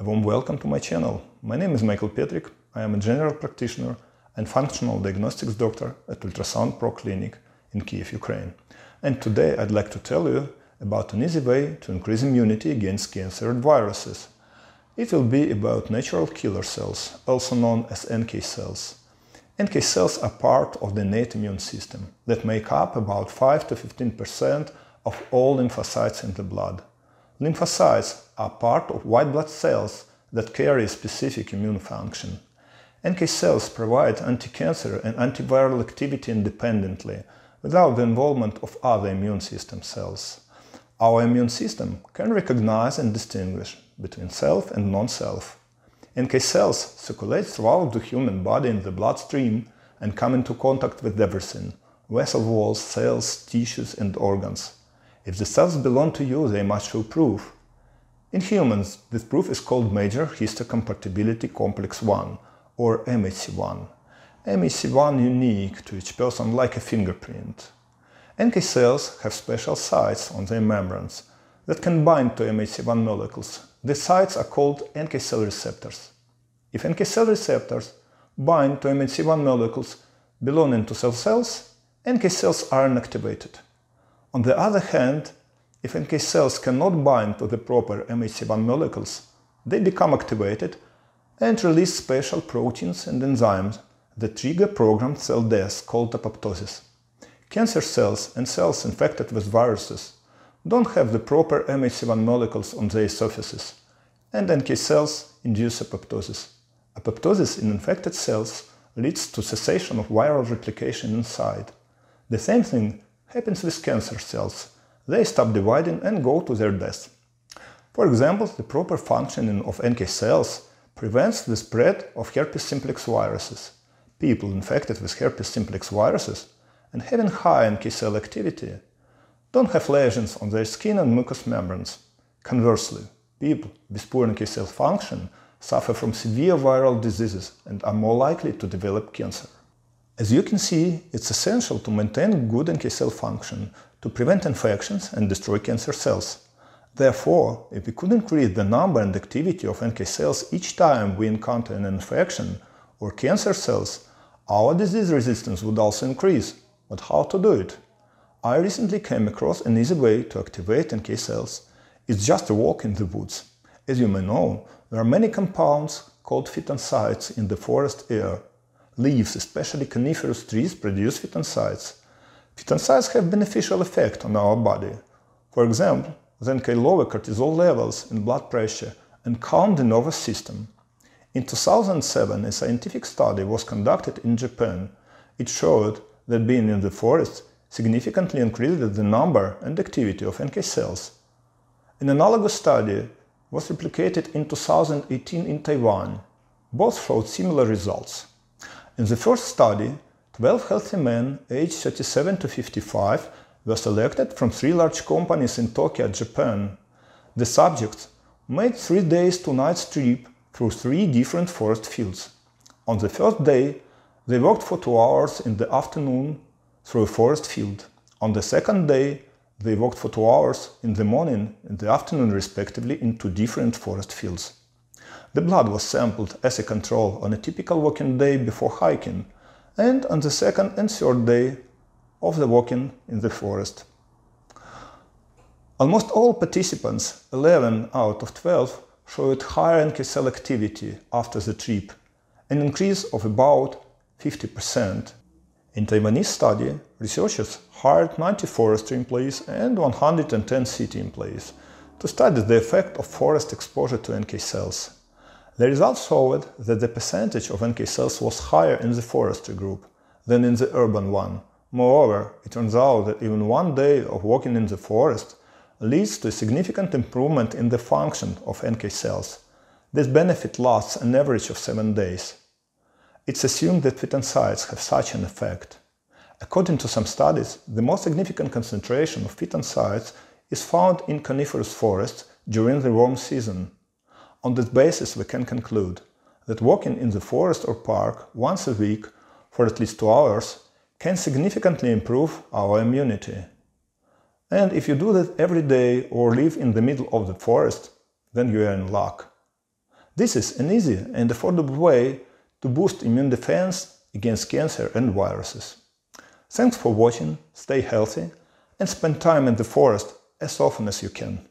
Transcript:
A warm welcome to my channel. My name is Michael Petryk. I am a general practitioner and functional diagnostics doctor at Ultrasound Pro Clinic in Kiev, Ukraine. And today I'd like to tell you about an easy way to increase immunity against cancer and viruses. It will be about natural killer cells, also known as NK cells. NK cells are part of the innate immune system that make up about 5 to 15% of all lymphocytes in the blood. Lymphocytes are part of white blood cells that carry specific immune function. NK cells provide anti-cancer and antiviral activity independently, without the involvement of other immune system cells. Our immune system can recognize and distinguish between self and non-self. NK cells circulate throughout the human body in the bloodstream and come into contact with everything vessel walls, cells, tissues, and organs. If the cells belong to you, they must show proof. In humans, this proof is called Major Histocompatibility Complex 1, or MHC1. MHC1 is unique to each person like a fingerprint. NK cells have special sites on their membranes that can bind to MHC1 molecules. These sites are called NK cell receptors. If NK cell receptors bind to MHC1 molecules belonging to cell cells, NK cells are inactivated. On the other hand, if NK cells cannot bind to the proper MHC1 molecules, they become activated and release special proteins and enzymes that trigger programmed cell death called apoptosis. Cancer cells and cells infected with viruses don't have the proper MHC1 molecules on their surfaces, and NK cells induce apoptosis. Apoptosis in infected cells leads to cessation of viral replication inside. The same thing happens with cancer cells. They stop dividing and go to their death. For example, the proper functioning of NK cells prevents the spread of herpes simplex viruses. People infected with herpes simplex viruses and having high NK cell activity don't have lesions on their skin and mucous membranes. Conversely, people with poor NK cell function suffer from severe viral diseases and are more likely to develop cancer. As you can see, it's essential to maintain good NK cell function to prevent infections and destroy cancer cells. Therefore, if we could increase the number and activity of NK cells each time we encounter an infection or cancer cells, our disease resistance would also increase. But how to do it? I recently came across an easy way to activate NK cells. It's just a walk in the woods. As you may know, there are many compounds called phytoncides in the forest air Leaves, especially coniferous trees, produce phytoncides. Phytoncides have beneficial effect on our body. For example, they can lower cortisol levels and blood pressure and calm the nervous system. In 2007, a scientific study was conducted in Japan. It showed that being in the forest significantly increased the number and activity of NK cells. An analogous study was replicated in 2018 in Taiwan. Both showed similar results. In the first study, 12 healthy men aged 37 to 55 were selected from three large companies in Tokyo, Japan. The subjects made three days two nights trip through three different forest fields. On the first day, they walked for two hours in the afternoon through a forest field. On the second day, they walked for two hours in the morning and the afternoon respectively in two different forest fields. The blood was sampled as a control on a typical walking day before hiking and on the second and third day of the walking in the forest. Almost all participants, 11 out of 12, showed higher NK cell activity after the trip, an increase of about 50%. In Taiwanese study, researchers hired 90 forestry employees and 110 city employees to study the effect of forest exposure to NK cells. The results showed that the percentage of NK cells was higher in the forestry group than in the urban one. Moreover, it turns out that even one day of walking in the forest leads to a significant improvement in the function of NK cells. This benefit lasts an average of 7 days. It's assumed that phytoncides have such an effect. According to some studies, the most significant concentration of phytoncides is found in coniferous forests during the warm season. On this basis, we can conclude that walking in the forest or park once a week for at least two hours can significantly improve our immunity. And if you do that every day or live in the middle of the forest, then you are in luck. This is an easy and affordable way to boost immune defense against cancer and viruses. Thanks for watching, stay healthy, and spend time in the forest as often as you can.